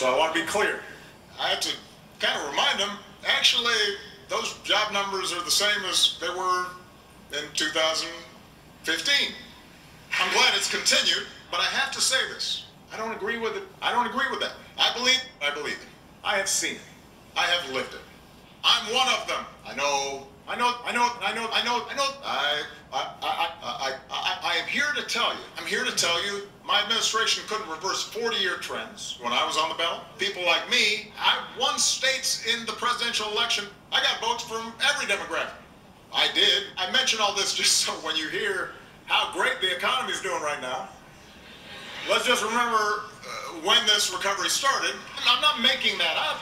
So I want to be clear. I have to kind of remind them, actually, those job numbers are the same as they were in 2015. I'm glad it's continued, but I have to say this. I don't agree with it. I don't agree with that. I believe, I believe it. I have seen it. I have lived it. I'm one of them. I know, I know, I know, I know, I know, I know. I, I, to tell you, I'm here to tell you, my administration couldn't reverse 40-year trends when I was on the ballot. People like me, I won states in the presidential election. I got votes from every demographic. I did. I mention all this just so when you hear how great the economy is doing right now, let's just remember uh, when this recovery started. I'm not making that up.